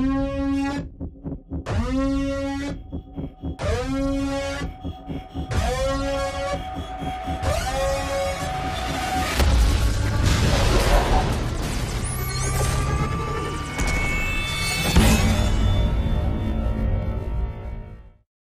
Oh